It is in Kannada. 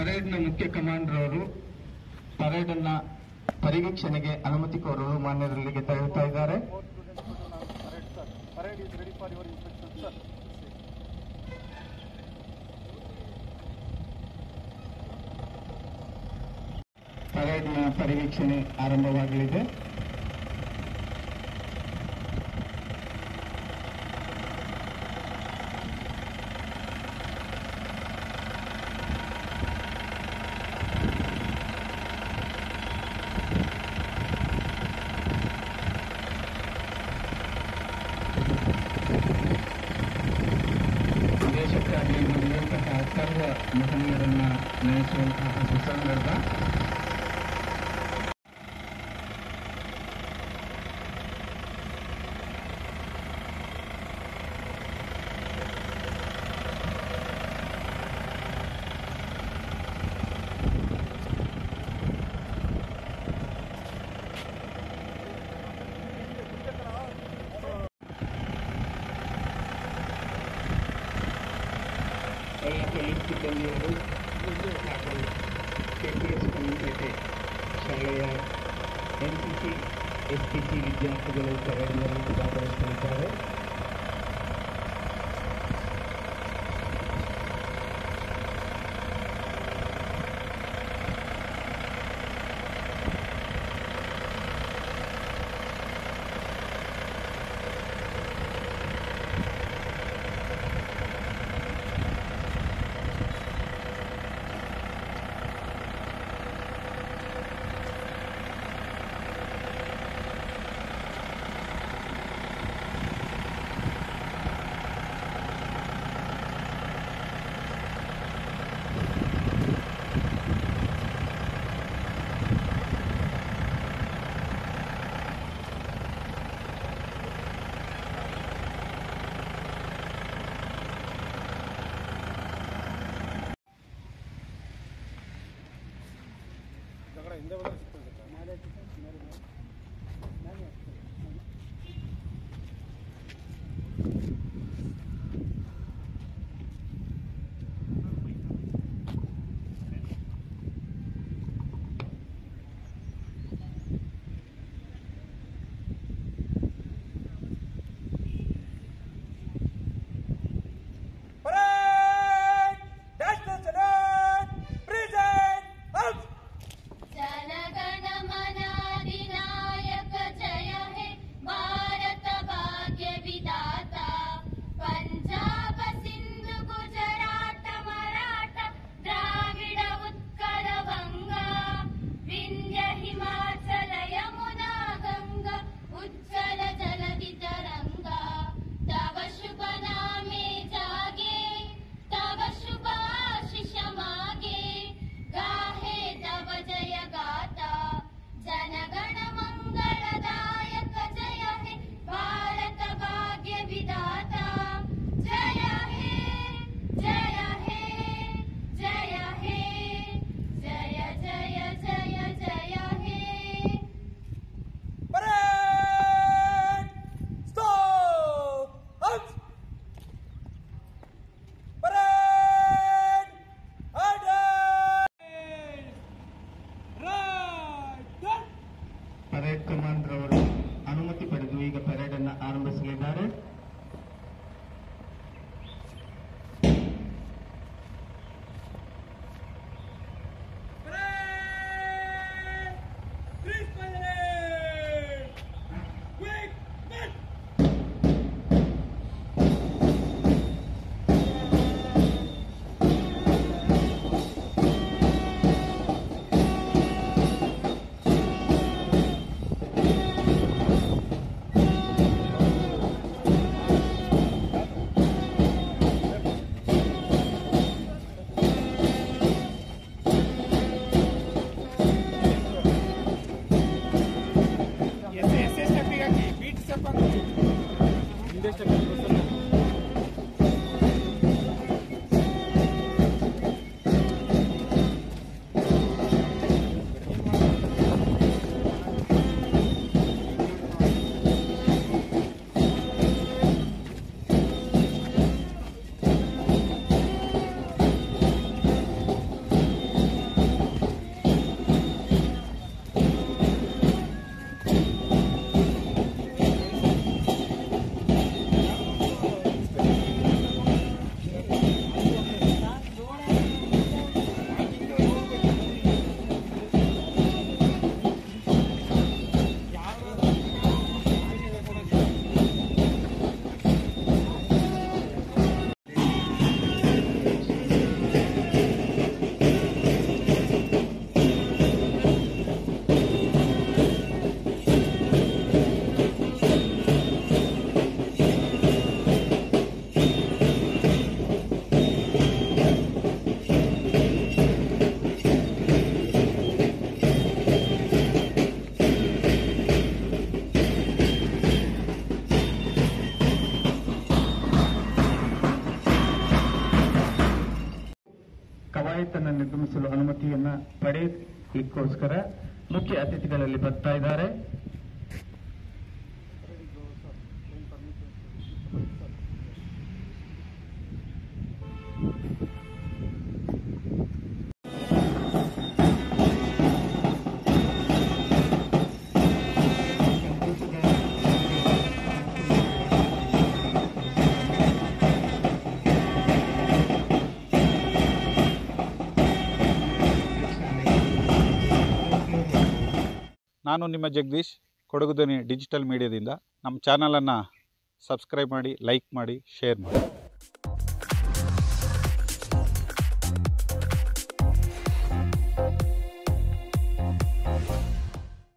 ಪರೇಡ್ನ ಮುಖ್ಯ ಕಮಾಂಡರ್ ಅವರು ಪರೇಡ್ ಅನ್ನ ಪರಿವೀಕ್ಷಣೆಗೆ ಅನುಮತಿ ಕೋರಲು ಮಾನ್ಯರಲ್ಲಿಗೆ ತೆರಳುತ್ತಾ ಇದ್ದಾರೆ. ಪರೇಡ್ನ ಪರಿವೀಕ್ಷಣೆ ಆರಂಭವಾಗಲಿದೆ మొహం మీద ఉన్న నేచురల్ ప్రొఫెసర్ పెడతా ಸರ್ವ ಮಹನೀಯರನ್ನ ನೆನೆಸುವಂತಹ ಸುಸಂದರ್ಭ ಎಲ್ಲ ಪೊಲೀಸ್ ಸಿಬ್ಬಂದಿಯವರು ಹಾಗೂ ಕೆಪಿಎಸ್ ಕಮ್ಯುನಿಟಿ ಶಾಲೆಯ ಎನ್ಸಿಸಿ ಎಸ್ಪಿಸಿ ವಿದ್ಯಾರ್ಥಿಗಳು ಪರೇಡ್ನಲ್ಲಿ ಭಾಗವಹಿಸಲಿದ್ದಾರೆ ಜಗಳ ಹಿಂದೆ ಬಂದ್ರೆ இந்த Não deixa que ತಾಯ್ತನ ನಿರ್ಗಮಿಸಲು ಅನುಮತಿಯನ್ನ ಪಡೆಯೋದಕ್ಕೋಸ್ಕರ ಮುಖ್ಯ ಅತಿಥಿಗಳಲ್ಲಿ ಬರ್ತಾ ಇದ್ದಾರೆ. ನಾನು ನಿಮ್ಮ ಜಗದೀಶ್ ಕೊಡಗುದನಿ ಡಿಜಿಟಲ್ ಮೀಡಿಯಾದಿಂದ ನಮ್ಮ ಚಾನಲನ್ನು ಸಬ್ಸ್ಕ್ರೈಬ್ ಮಾಡಿ ಲೈಕ್ ಮಾಡಿ ಶೇರ್ ಮಾಡಿ.